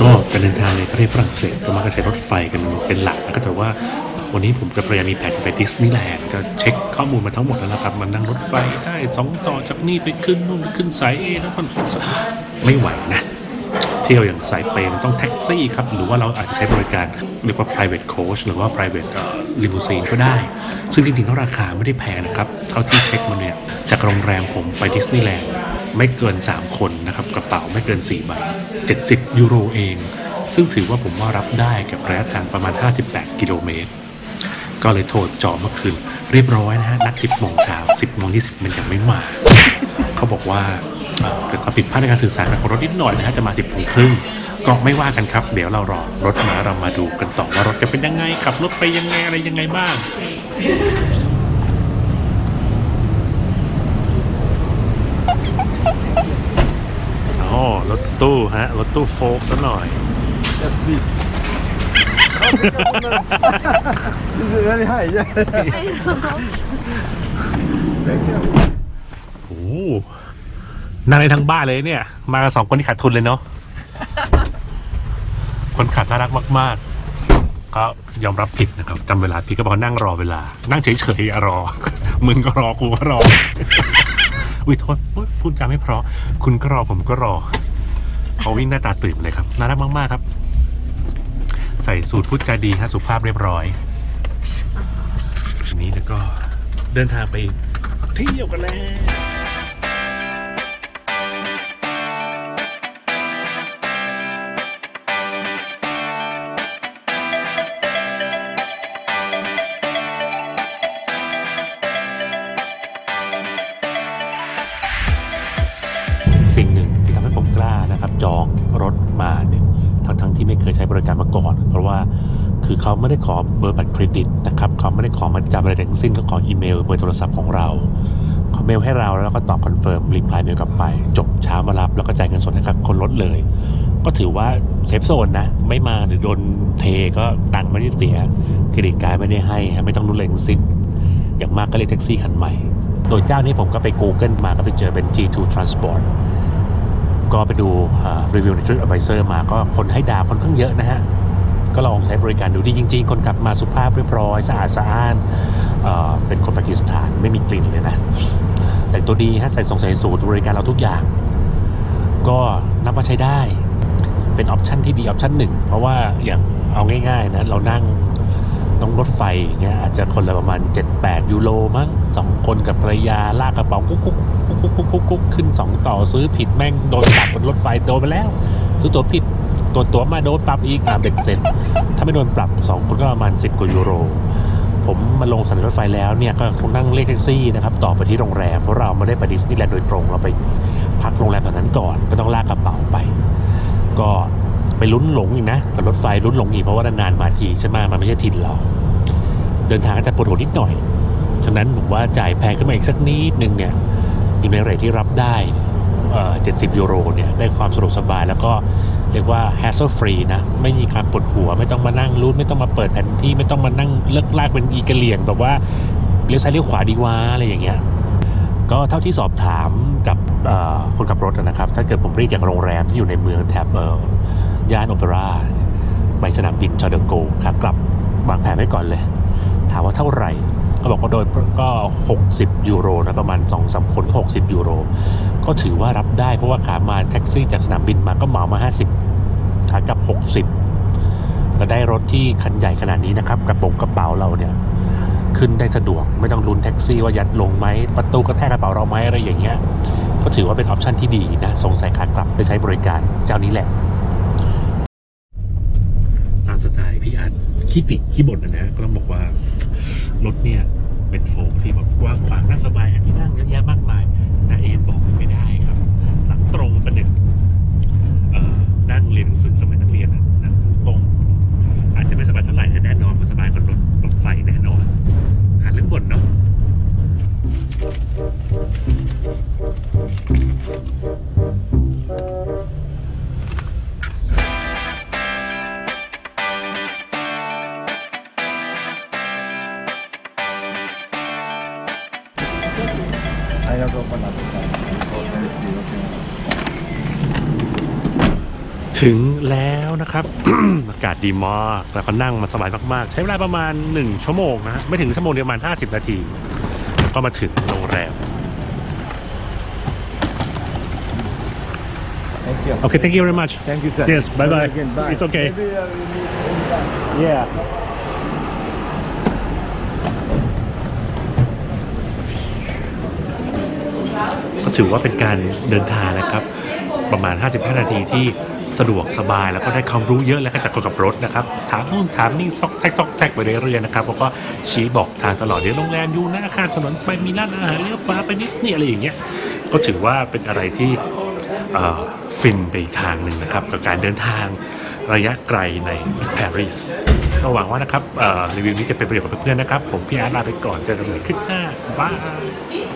ก็การเดินทางในประเทศฝรั่งเศสก็มักจะใช้รถไฟกันเป็นหลักแล้วก็แต่ว่าวันนี้ผมจะพยายามมีแผนไปดิสนีย์แลนด์จะเช็คข้อมูลมาทั้งหมดแล้วนะครับ มันนั่งรถไฟได้สองต่อจากนี่ไปขึ้นนู่นไปขึ้นสาย A แล้วมันไม่ไหวนะ เที่ยวอย่างสายเปย์ต้องแท็กซี่ครับ หรือว่าเราอาจจะใช้บริการเรียกว่า private coach หรือว่า private limousine ก็ได้ ซึ่งจริงๆแล้วราคาไม่ได้แพงนะครับ เท่าที่เช็คมาเนี่ย จากโรงแรมผมไปดิสนีย์แลนด์ไม่เกิน 3 คนนะครับ กระเป๋าไม่เกิน4ใบ70 ยูโรเอง ซึ่งถือว่าผมว่ารับได้กับระยะทางประมาณ 58 กิโลเมตร ก็เลยโทรจองเมื่อคืนเรียบร้อยนะฮะนัด10โมงเช้า10โมง20มันยังไม่มา เขาบอกว่า เอ่อเกิดความผิดพลาดในการสื่อสารกับรถนิดหน่อยนะฮะจะมา10โมงครึ่งก็ไม่ว่ากันครับ เดี๋ยวเรารอรถมาเรามาดูกันต่อว่ารถจะเป็นยังไงขับรถไปยังไงอะไรยังไงบ้างอ๋อรถตู้ฮะรถตู้โฟล์กซะหน่อย Yes, please. this is very high. Yeah. Thank you. โอ้โห นั่งได้ทั้งบ้านเลยเนี่ย มากันสองคนที่ขาดทุนเลยเนาะ คนขับน่ารักมาก ๆ ก็ยอมรับผิดนะครับจำเวลาผิดก็บอกว่านั่งรอเวลา นั่งเฉยๆอย่ารอ มึงก็รอกูก็รอ อุ้ยโทษอุ๊ยพูดจาไม่เพราะ คุณก็รอผมก็รอเขาวิ่งหน้าตาตื่นเลยครับน่ารักมาก ๆ ครับ ใส่สูตรพูดจาดีฮะสุภาพเรียบร้อยทีนี้แล้วก็เดินทางไปเที่ยวกันแล้ว ที่ไม่เคยใช้บริการมาก่อน เพราะว่าคือเขาไม่ได้ขอเบอร์บัตรเครดิตนะครับเขาไม่ได้ขอมัดจำอะไรทั้งสิ้นเขาขออีเมลเบอร์โทรศัพท์ของเราเขาเมลให้เราแล้วเราก็ตอบ confirm reply mail กลับไป จบเช้ามารับแล้วก็จ่ายเงินสดให้กับคนรถเลย ก็ถือว่า safe zone นะ ไม่มาหรือโดนเทก็ตังค์ไม่ได้เสีย credit card ไม่ได้ให้ไม่ต้องลุ้นเลยทั้งสิ้นอย่างมากก็เรียกแท็กซี่คันใหม่ โดยเจ้านี้ผมก็ไป Google มาก็ไปเจอเป็น G2 Transport ก็ไปดูรีวิวใน TripAdvisor มาก็คนให้ดาวค่อนข้างเยอะนะฮะ ก็ลองใช้บริการดูดีจริง ๆ คนขับมาสุภาพเรียบร้อยสะอาดสะอ้านเป็นคนปากีสถานไม่มีกลิ่นเลยนะ แต่งตัวดีฮะใส่ส่งใส่สูทบริการเราทุกอย่าง ก็นับว่าใช้ได้ เป็น option ที่ดี option หนึ่งเพราะว่าอย่างเอาง่ายๆนะเรานั่ง ต้องรถไฟเงี้ยอาจจะคนละประมาณ 7-8 ยูโรมั้งสองคนกับภรรยาลากกระเป๋ากุ๊กกุ๊กกุ๊กกุ๊กกุ๊กกุ๊กกุ๊กขึ้นสองต่อซื้อผิดแม่งโดนปรับบนรถไฟโดนไปแล้ว ซื้อตั๋วผิดตัวตั๋วมาโดนปรับอีกอ่าเบ็ดเสร็จ ถ้าไม่โดนปรับสองคนก็ประมาณ 10 กว่ายูโร ผมมาลงสถานีรถไฟแล้วเนี่ยก็ต้องนั่งเรียกแท็กซี่นะครับต่อไปที่โรงแรมเพราะเราไม่ได้ไปดิสนีย์แลนด์โดยตรงเราไปพักโรงแรมแถวนั้นก่อนก็ต้องลากกระเป๋าไป ก็ ไปลุ้นหลงอีกนะกับรถไฟลุ้นหลงอีกเพราะว่านานๆมาทีใช่ไหมมันไม่ใช่ถิ่นเรา เดินทางก็จจะปวดหัวนิดหน่อย ฉะนั้นผมว่าจ่ายแพงขึ้นมาอีกสักนิดนึงเนี่ยอีเมลเรทที่รับได้เอ่อ70ยูโรเนี่ยได้ความสะดวกสบายแล้วก็เรียกว่า hassle free นะ ไม่มีการปวดหัว ไม่ต้องมานั่งรูดไม่ต้องมาเปิดแผนที่ไม่ต้องมานั่งเลิกลากเป็นอีกเหลี่ยงแบบว่าเลี้ยวซ้ายเลี้ยวขวาดีวะอะไรอย่างเงี้ยก็เท่าที่สอบถามกับคนขับรถนะครับ ถ้าเกิดผมเรียกจากโรงแรมที่อยู่ในเมืองแถบ ย่านโอเปร่าไปสนามบินชาร์ลเดอโกลครับกลับวางแผนไว้ก่อนเลย ถามว่าเท่าไหร่ ก็บอกว่าโดยก็ 60 ยูโรนะประมาณ2อสคนก็ 60 ยูโร ก็ถือว่ารับได้เพราะว่าขามาแท็กซี่จากสนามบินมาก็เหมามา 50ขากลับ 60แล้วได้รถที่คันใหญ่ขนาดนี้นะครับกระโปรงกระเป๋าเราเนี่ยขึ้นได้สะดวกไม่ต้องลุ้นแท็กซี่ว่ายัดลงไหมประตูกระแทกกระเป๋าเราไหมอะไรอย่างเงี้ยก็ถือว่าเป็นออปชันที่ดีนะสงสัยขากลับไปใช้บริการเจ้านี้แหละ ตามสไตล์ พี่อัดขี้ติขี้บ่นนะนะก็ต้องบอกว่ารถเนี่ยเป็นโฟล์คที่แบบกว้างขวางนั่งสบายที่นั่งเยอะแยะมากมายนะเอ็นบอกไม่ได้ครับหลังตรงประหนึ่งเอ่อนั่งเรียนหนังสือสมัย I have opened up the car. Oh, thank you. Okay. ถึงแล้วนะครับ อากาศดีมากแล้วก็นั่งมาสบายมากๆ ใช้เวลาประมาณ 1 ชั่วโมงนะฮะไม่ถึงชั่วโมงเดียวประมาณ 50 นาที ก็มาถึงโรงแรม Thank you. โอเค thank you very much Thank you, sir. Yes, bye bye. Again, bye. It's okay. Maybe uh, we meet anytime. yeah ถือว่าเป็นการเดินทางนะครับ ประมาณ 55 นาทีที่สะดวกสบายแล้วก็ได้ความรู้เยอะแล้วก็จากคนกับรถนะครับ ถามนู่นถามนี่ซอกแซกซอกแซกไปเรื่อยๆนะครับแล้วก็ชี้บอกทางตลอดเดี๋ยวโรงแรมอยู่หน้าอาคารถนนไปมีร้านอาหารเลี้ยวฟ้าไปนิดนี่อะไรอย่างเงี้ยก็ถือว่าเป็นอะไรที่เออฟินไปทางหนึ่งนะครับ กับการเดินทางระยะไกลในปารีสก็หวังว่านะครับรีวิวนี้จะเป็นประโยชน์กับเพื่อนๆนะครับ ผมพี่อาร์ลาไปก่อนเจอกันใหม่คลิปหน้าบ๊าย